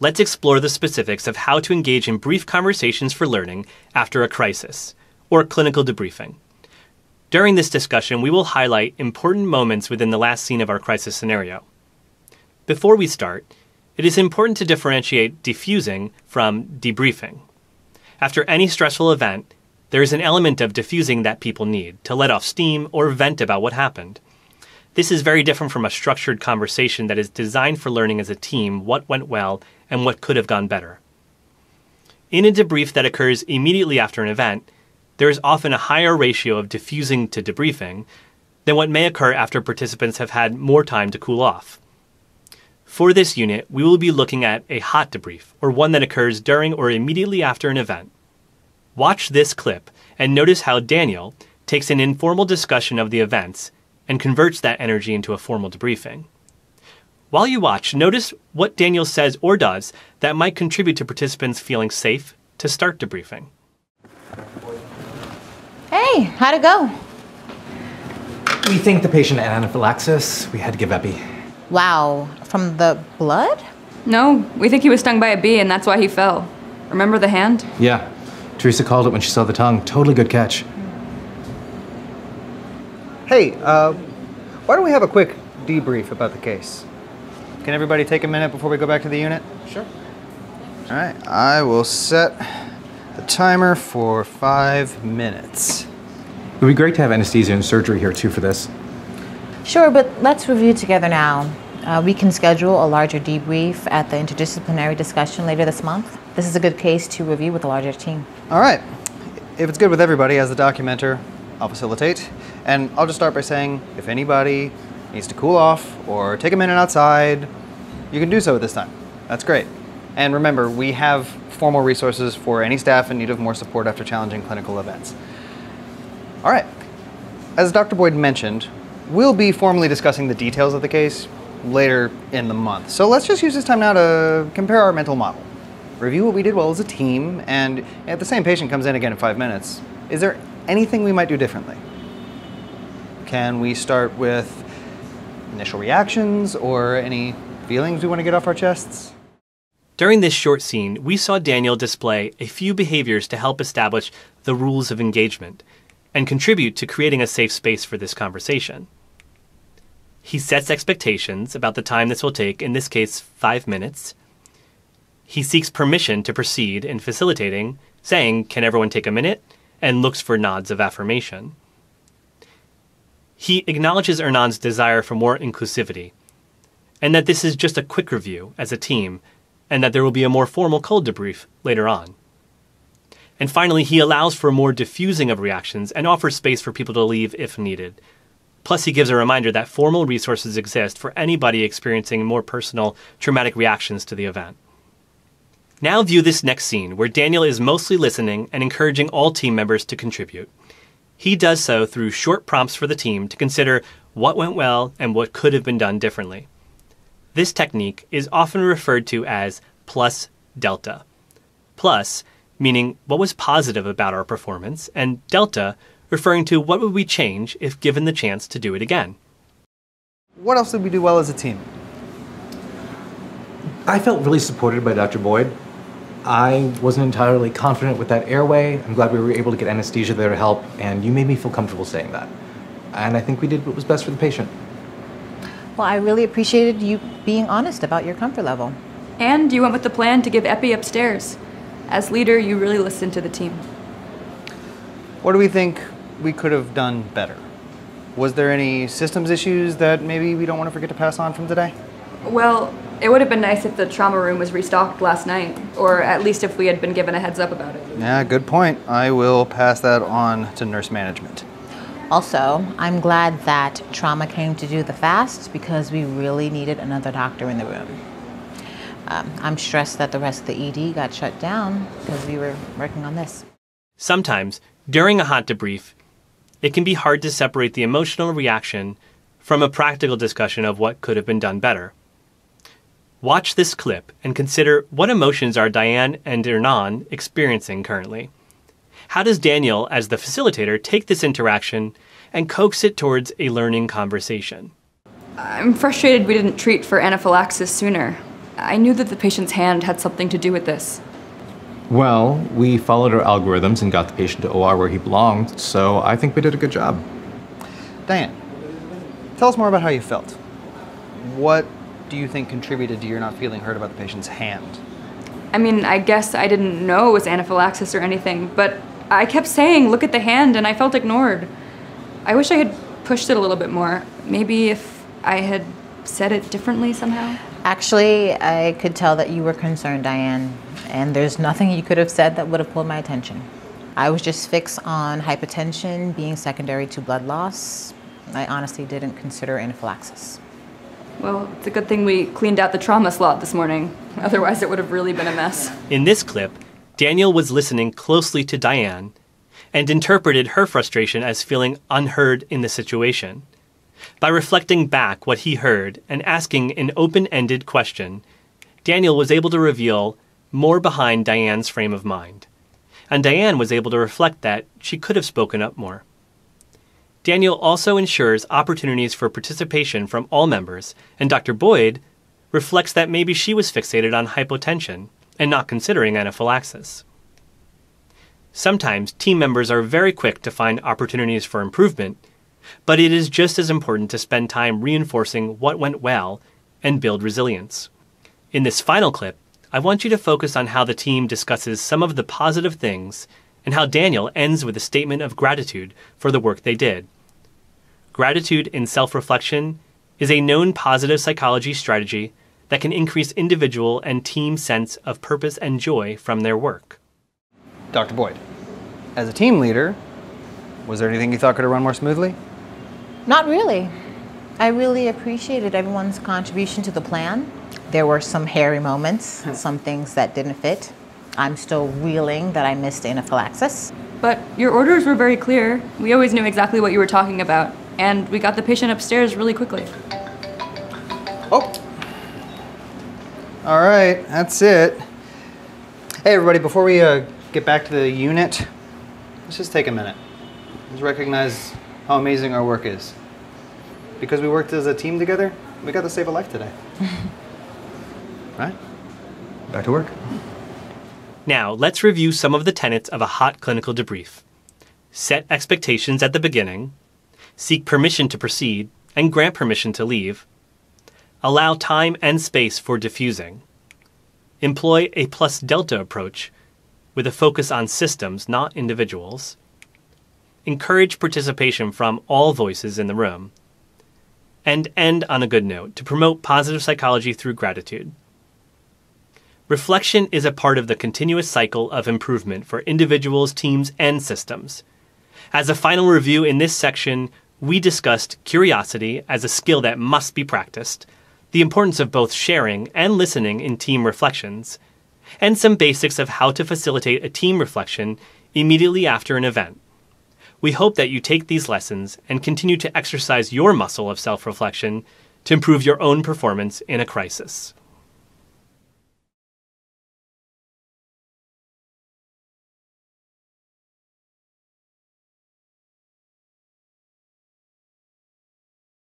let's explore the specifics of how to engage in brief conversations for learning after a crisis, or clinical debriefing. During this discussion, we will highlight important moments within the last scene of our crisis scenario. Before we start, it is important to differentiate diffusing from debriefing. After any stressful event, there is an element of diffusing that people need to let off steam or vent about what happened. This is very different from a structured conversation that is designed for learning as a team what went well and what could have gone better. In a debrief that occurs immediately after an event, there is often a higher ratio of diffusing to debriefing than what may occur after participants have had more time to cool off. For this unit, we will be looking at a hot debrief, or one that occurs during or immediately after an event. Watch this clip and notice how Daniel takes an informal discussion of the events and converts that energy into a formal debriefing. While you watch, notice what Daniel says or does that might contribute to participants feeling safe to start debriefing. Hey, how'd it go? We think the patient had anaphylaxis. We had to give epi. Wow, from the blood? No, we think he was stung by a bee and that's why he fell. Remember the hand? Yeah. Teresa called it when she saw the tongue. Totally good catch. Hey, uh, why don't we have a quick debrief about the case? Can everybody take a minute before we go back to the unit? Sure. All right, I will set the timer for five minutes. It would be great to have anesthesia and surgery here too for this. Sure, but let's review together now. Uh, we can schedule a larger debrief at the interdisciplinary discussion later this month. This is a good case to review with a larger team. All right. If it's good with everybody as the documenter, I'll facilitate. And I'll just start by saying if anybody needs to cool off or take a minute outside, you can do so at this time. That's great. And remember, we have formal resources for any staff in need of more support after challenging clinical events. All right. As Dr. Boyd mentioned, we'll be formally discussing the details of the case later in the month. So let's just use this time now to compare our mental model, review what we did well as a team, and if the same patient comes in again in five minutes, is there anything we might do differently? Can we start with initial reactions or any feelings we want to get off our chests? During this short scene, we saw Daniel display a few behaviors to help establish the rules of engagement and contribute to creating a safe space for this conversation. He sets expectations about the time this will take, in this case, five minutes. He seeks permission to proceed in facilitating, saying, Can everyone take a minute? And looks for nods of affirmation. He acknowledges Hernan's desire for more inclusivity, and that this is just a quick review as a team, and that there will be a more formal cold debrief later on. And finally, he allows for more diffusing of reactions and offers space for people to leave if needed. Plus, he gives a reminder that formal resources exist for anybody experiencing more personal, traumatic reactions to the event. Now view this next scene where Daniel is mostly listening and encouraging all team members to contribute. He does so through short prompts for the team to consider what went well and what could have been done differently. This technique is often referred to as plus delta. Plus, meaning what was positive about our performance, and delta, referring to what would we change if given the chance to do it again. What else did we do well as a team? I felt really supported by Dr. Boyd. I wasn't entirely confident with that airway. I'm glad we were able to get anesthesia there to help, and you made me feel comfortable saying that. And I think we did what was best for the patient. Well, I really appreciated you being honest about your comfort level. And you went with the plan to give Epi upstairs. As leader, you really listened to the team. What do we think we could have done better? Was there any systems issues that maybe we don't want to forget to pass on from today? Well, it would have been nice if the trauma room was restocked last night, or at least if we had been given a heads up about it. Yeah, good point. I will pass that on to nurse management. Also, I'm glad that trauma came to do the fast because we really needed another doctor in the room. Um, I'm stressed that the rest of the ED got shut down because we were working on this. Sometimes, during a hot debrief, it can be hard to separate the emotional reaction from a practical discussion of what could have been done better. Watch this clip and consider what emotions are Diane and Hernan experiencing currently. How does Daniel, as the facilitator, take this interaction and coax it towards a learning conversation? I'm frustrated we didn't treat for anaphylaxis sooner. I knew that the patient's hand had something to do with this. Well, we followed our algorithms and got the patient to OR where he belonged, so I think we did a good job. Diane, tell us more about how you felt. What do you think contributed to your not feeling hurt about the patient's hand? I mean, I guess I didn't know it was anaphylaxis or anything, but I kept saying, look at the hand, and I felt ignored. I wish I had pushed it a little bit more. Maybe if I had said it differently somehow. Actually, I could tell that you were concerned, Diane, and there's nothing you could have said that would have pulled my attention. I was just fixed on hypotension being secondary to blood loss. I honestly didn't consider anaphylaxis. Well, it's a good thing we cleaned out the trauma slot this morning. Otherwise, it would have really been a mess. In this clip, Daniel was listening closely to Diane and interpreted her frustration as feeling unheard in the situation. By reflecting back what he heard and asking an open ended question, Daniel was able to reveal more behind Diane's frame of mind. And Diane was able to reflect that she could have spoken up more. Daniel also ensures opportunities for participation from all members, and Dr. Boyd reflects that maybe she was fixated on hypotension and not considering anaphylaxis. Sometimes team members are very quick to find opportunities for improvement, but it is just as important to spend time reinforcing what went well and build resilience. In this final clip, I want you to focus on how the team discusses some of the positive things and how Daniel ends with a statement of gratitude for the work they did. Gratitude in self reflection is a known positive psychology strategy that can increase individual and team sense of purpose and joy from their work. Dr. Boyd, as a team leader, was there anything you thought could have run more smoothly? Not really. I really appreciated everyone's contribution to the plan. There were some hairy moments, some things that didn't fit. I'm still reeling that I missed anaphylaxis. But your orders were very clear. We always knew exactly what you were talking about, and we got the patient upstairs really quickly. Oh. All right, that's it. Hey, everybody, before we uh, get back to the unit, let's just take a minute. Let's recognize how amazing our work is. Because we worked as a team together, we got to save a life today. right? Back to work. Now, let's review some of the tenets of a hot clinical debrief. Set expectations at the beginning, seek permission to proceed, and grant permission to leave. Allow time and space for diffusing. Employ a plus delta approach with a focus on systems, not individuals. Encourage participation from all voices in the room. And end on a good note to promote positive psychology through gratitude. Reflection is a part of the continuous cycle of improvement for individuals, teams, and systems. As a final review in this section, we discussed curiosity as a skill that must be practiced, the importance of both sharing and listening in team reflections, and some basics of how to facilitate a team reflection immediately after an event. We hope that you take these lessons and continue to exercise your muscle of self reflection to improve your own performance in a crisis.